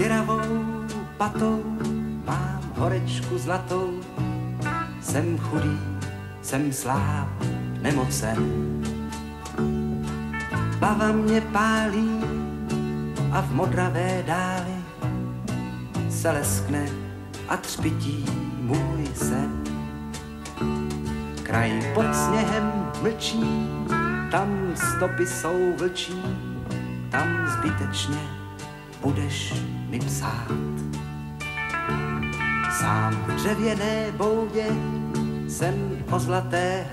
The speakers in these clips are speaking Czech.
děravou patou mám horečku zlatou. Jsem chudý, jsem sláb, nemocen. Bava mě pálí a v modravé dáli se leskne a třpití můj sen. Kraj pod sněhem mlčí, tam stopy jsou vlčí, tam zbytečně budeš mi psát. Sám v dřevěné boudě jsem o zlaté,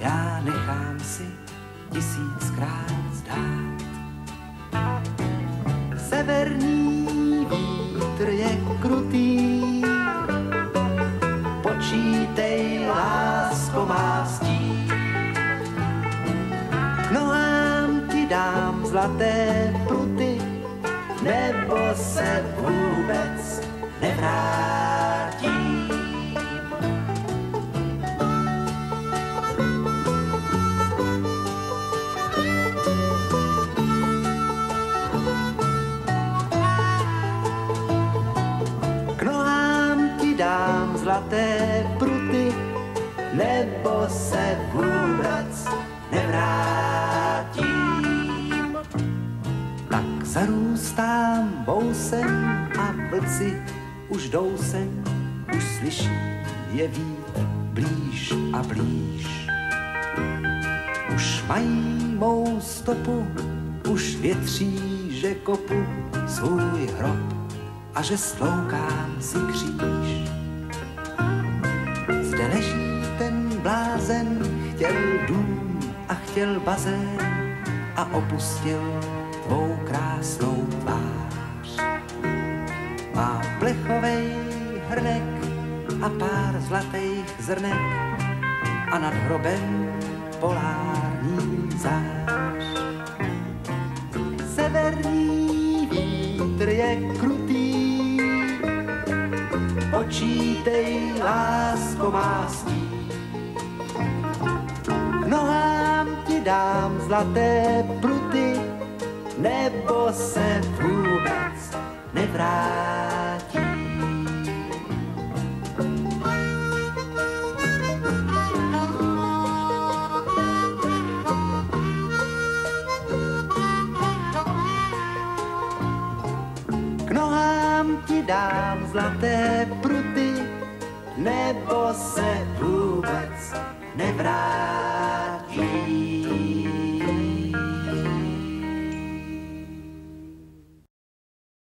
já nechám si tisíckrát zdát. Severní vítr je krutý, počítej, lásko má stí. K nohám ti dám zlaté pruty, nebo se vůbec nevrátím. K nohám ti dám zlaté pruty, nebo se vůbec nevrátím. Zarůstám bousem a vlci už jdou sem, už slyší je vítr blíž a blíž. Už mají mou stopu, už větří, že kopu svůj hrob a že stloukám si kříž. Zde leží ten blázen, chtěl dům a chtěl bazén a opustil tvou krásnou tvář. Má plechovej hrnek a pár zlatých zrnek a nad hrobem polární zář. Severní vítr je krutý, počítej, lásko má stí. K nohám ti dám zlaté pruty, nebo se vůbec nevrátí. K nohám ti dám zlaté pruty, nebo se vůbec nevrátí.